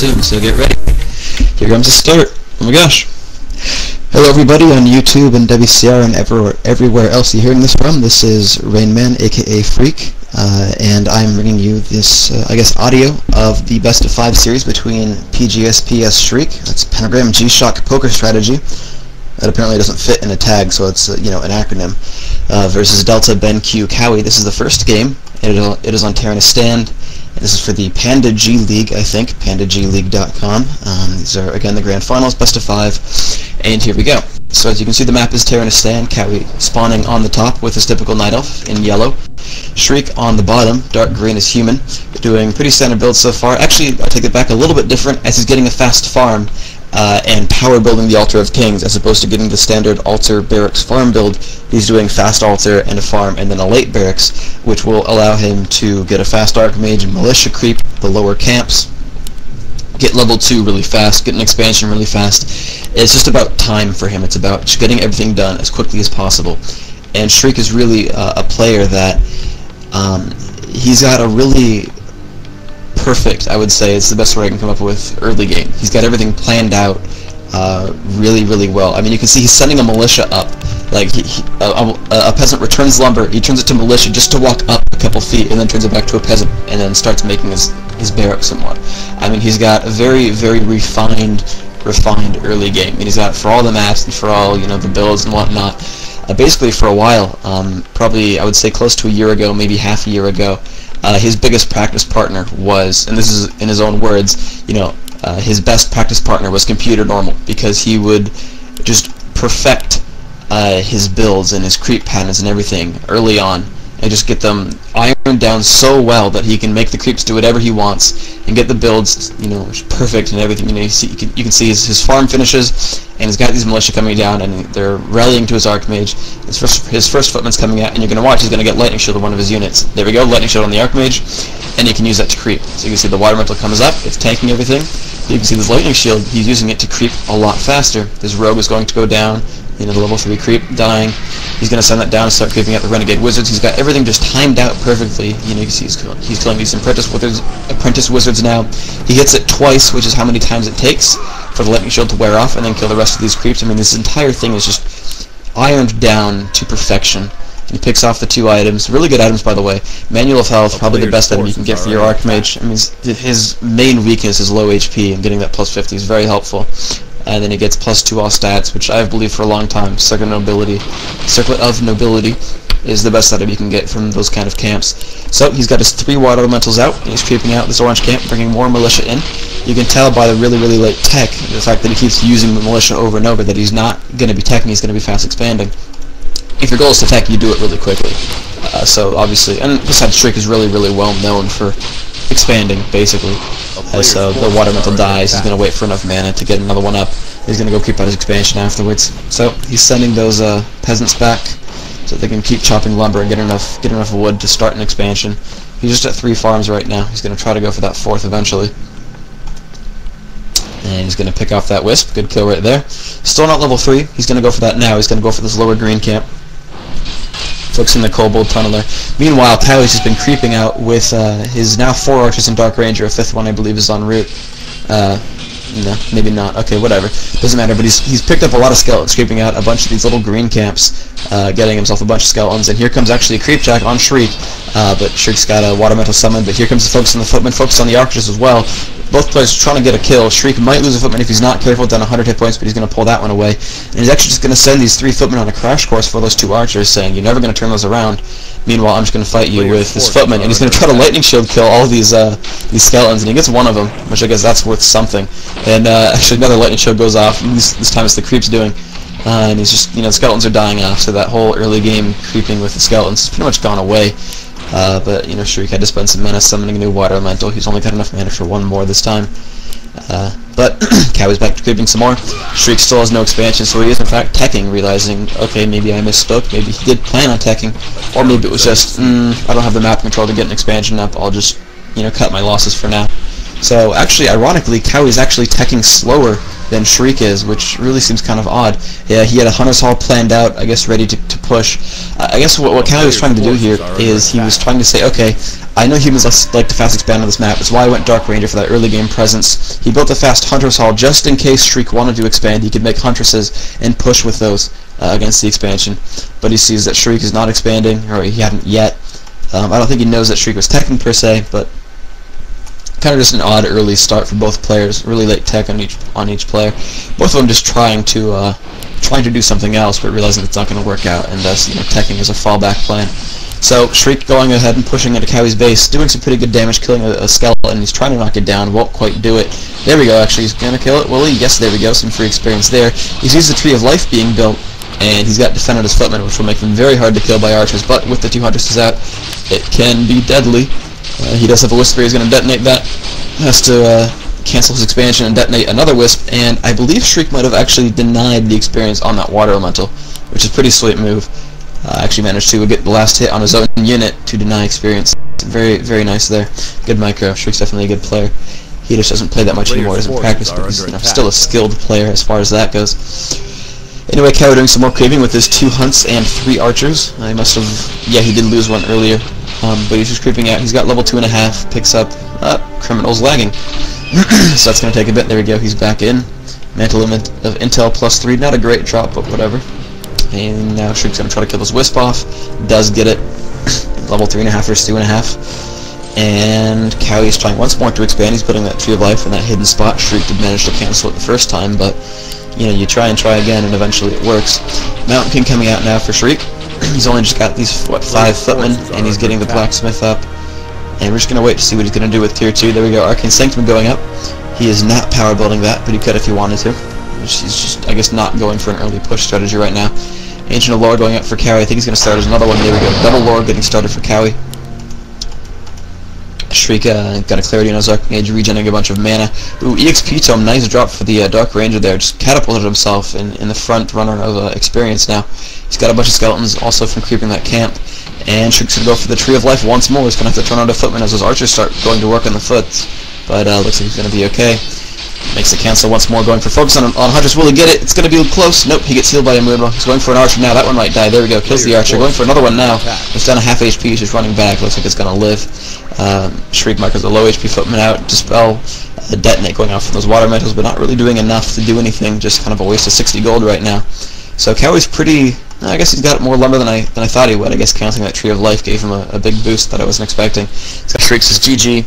soon, so get ready. Here comes the start. Oh my gosh. Hello everybody on YouTube and WCR and everywhere, everywhere else you're hearing this from. This is Rainman, aka Freak, uh, and I'm bringing you this, uh, I guess, audio of the best of five series between PGSPS Shriek, that's Pentagram G-Shock Poker Strategy, that apparently doesn't fit in a tag, so it's, uh, you know, an acronym, uh, versus Delta Ben Q Kowi. This is the first game. It is, it is on Terenas Stand. This is for the Panda G League, I think, pandagleague.com. Um, these are, again, the grand finals, best of five, and here we go. So as you can see, the map is Terranistan, Kowi spawning on the top with his typical Night Elf in yellow. Shriek on the bottom, dark green is human, doing pretty standard build so far. Actually, I take it back a little bit different, as he's getting a fast farm, uh, and power building the Altar of Kings as opposed to getting the standard altar barracks farm build. He's doing fast altar and a farm and then a late barracks, which will allow him to get a fast archmage and militia creep the lower camps, get level 2 really fast, get an expansion really fast. It's just about time for him. It's about getting everything done as quickly as possible. And Shriek is really uh, a player that um, he's got a really perfect, I would say, it's the best word I can come up with, early game. He's got everything planned out uh, really, really well. I mean, you can see he's sending a militia up. Like, he, he, a, a, peasant returns lumber, he turns it to militia just to walk up a couple feet, and then turns it back to a peasant, and then starts making his, his barracks somewhat. I mean, he's got a very, very refined, refined early game. And he's got, for all the maps and for all, you know, the builds and whatnot, uh, basically for a while, um, probably, I would say close to a year ago, maybe half a year ago, uh, his biggest practice partner was, and this is in his own words, you know, uh, his best practice partner was Computer Normal because he would just perfect uh, his builds and his creep patterns and everything early on and just get them ironed down so well that he can make the creeps do whatever he wants and get the builds, you know, perfect and everything. You know, you, see, you, can, you can see his, his farm finishes, and he's got these militia coming down, and they're rallying to his archmage. His first, his first footman's coming out, and you're going to watch, he's going to get lightning shield on one of his units. There we go, lightning shield on the archmage, and he can use that to creep. So you can see the water elemental comes up, it's tanking everything. You can see this lightning shield, he's using it to creep a lot faster. His rogue is going to go down, you know, the level 3 creep dying. He's going to send that down and start creeping out the Renegade Wizards. He's got everything just timed out perfectly. You know, you can see he's, he's killing these apprentice wizards, apprentice wizards now. He hits it twice, which is how many times it takes for the lightning shield to wear off and then kill the rest of these creeps. I mean, this entire thing is just ironed down to perfection. He picks off the two items. Really good items, by the way. Manual of Health, probably the best item you can get for your Archmage. I mean, his main weakness is low HP, and getting that plus 50 is very helpful and then he gets plus 2 all stats, which I've believed for a long time. Circuit Nobility, Circlet of Nobility is the best item you can get from those kind of camps. So he's got his three water elementals out, and he's creeping out this orange camp, bringing more militia in. You can tell by the really, really late tech, the fact that he keeps using the militia over and over, that he's not going to be teching, he's going to be fast expanding. If your goal is to tech, you do it really quickly. Uh, so obviously, and besides, Shriek is really, really well known for expanding, basically. As uh, the water elemental dies, he's going to wait for enough mana to get another one up. He's going to go keep out his expansion afterwards. So he's sending those uh, peasants back so they can keep chopping lumber and get enough get enough wood to start an expansion. He's just at three farms right now. He's going to try to go for that fourth eventually. And he's going to pick off that wisp. Good kill right there. Still not level 3. He's going to go for that now. He's going to go for this lower green camp focusing the Kobold Tunneler. Meanwhile, Kowi's just been creeping out with uh, his now four archers and Dark Ranger. A fifth one, I believe, is en route. Uh, no, maybe not. Okay, whatever. Doesn't matter. But he's he's picked up a lot of skeletons, creeping out a bunch of these little green camps, uh, getting himself a bunch of skeletons. And here comes actually a creep on Shriek. Uh, but Shriek's got a water elemental summon. But here comes the focus on the footman, focus on the archers as well. Both players trying to get a kill. Shriek might lose a footman if he's not careful, down 100 hit points, but he's going to pull that one away. And he's actually just going to send these three footmen on a crash course for those two archers, saying, you're never going to turn those around. Meanwhile, I'm just going to fight you with this footman, and he's going to try to lightning shield kill all these uh, these skeletons, and he gets one of them, which I guess that's worth something. And uh, actually another lightning shield goes off, this, this time it's the creep's doing. Uh, and he's just, you know, the skeletons are dying off, so that whole early game creeping with the skeletons has pretty much gone away. Uh, but, you know, Shriek had to spend some mana summoning a new water elemental. He's only got enough mana for one more this time. Uh, but Kowi's back to creeping some more. Shriek still has no expansion, so he is in fact teching, realizing, okay, maybe I misspoke, maybe he did plan on teching, or maybe it was just, mm, I don't have the map control to get an expansion up, I'll just, you know, cut my losses for now. So actually, ironically, Kowi's actually teching slower than Shriek is, which really seems kind of odd. Yeah, he had a Hunter's Hall planned out, I guess ready to, to push. Uh, I guess what, what Kowi was trying to do here is he was trying to say, okay, I know humans like to fast expand on this map. That's why I went Dark Ranger for that early game presence. He built a fast Hunter's Hall just in case Shriek wanted to expand. He could make Huntresses and push with those uh, against the expansion. But he sees that Shriek is not expanding, or he hadn't yet. Um, I don't think he knows that Shriek was teching per se, but kind of just an odd early start for both players. Really late tech on each on each player. Both of them just trying to uh, trying to do something else, but realizing it's not going to work out, and thus you know teching is a fallback plan. So Shriek going ahead and pushing into Kowi's base, doing some pretty good damage, killing a, a, skeleton. He's trying to knock it down, won't quite do it. There we go, actually, he's going to kill it. Will he? Yes, there we go, some free experience there. He sees the Tree of Life being built, and he's got Defended as Footman, which will make them very hard to kill by archers, but with the two hunters out, it can be deadly. Uh, he does have a Whisper, he's going to detonate that. Has to uh, cancel his expansion and detonate another Wisp, and I believe Shriek might have actually denied the experience on that Water Elemental, which is a pretty sweet move uh, actually managed to get the last hit on his own unit to deny experience. Very, very nice there. Good micro. Shriek's definitely a good player. He just doesn't play that much anymore. Doesn't practice, but he's you know, still a skilled player as far as that goes. Anyway, Cow doing some more creeping with his two hunts and three archers. I must have, yeah, he did lose one earlier, um, but he's just creeping out. He's got level two and a half. Picks up uh, criminals lagging, so that's gonna take a bit. There we go. He's back in. Mantle limit of Intel plus three. Not a great drop, but whatever. And now Shriek's gonna try to kill this Wisp off. Does get it. Level 3.5 versus 2.5. And Kowi is trying once more to expand. He's putting that Tree of Life in that hidden spot. Shriek did manage to cancel it the first time, but you know, you try and try again and eventually it works. Mountain King coming out now for Shriek. He's only just got these, what, five footmen, and he's getting the Blacksmith up. And we're just going to wait to see what he's going to do with Tier 2. There we go, Arcane Sanctum going up. He is not power building that, but he could if he wanted to. He's just, I guess, not going for an early push strategy right now. Ancient of Lore going up for Kowi. I think he's going to start as another one. There we go. Double Lore getting started for Kowi. Shriek uh, got a Clarity on his Archmage, regenerating a bunch of mana. Ooh, EXP Tome, nice drop for the uh, Dark Ranger there. Just catapulted himself in, in the front runner of uh, experience now. He's got a bunch of skeletons also from creeping that camp. And Shriek's going to go for the Tree of Life once more. He's to have to turn on a Footman as those archers start going to work on the foot. But uh, looks like he's to be okay. Makes the cancel once more, going for focus on, on Hunters. Will he get it? It's going to be close. Nope, he gets healed by Imurba. He's going for an archer now. That one might die. There we go. Kills the archer. Going for another one now. It's down a half HP. He's just running back. Looks like it's going to live. Um, Shriek markers a low HP footman out. Dispel. Uh, detonate going off from those water metals, but not really doing enough to do anything. Just kind of a waste of 60 gold right now. So Kowi's pretty... I guess he's got more lumber than I than I thought he would. I guess counting that Tree of Life gave him a, a big boost that I wasn't expecting. He's got Shrieks as GG.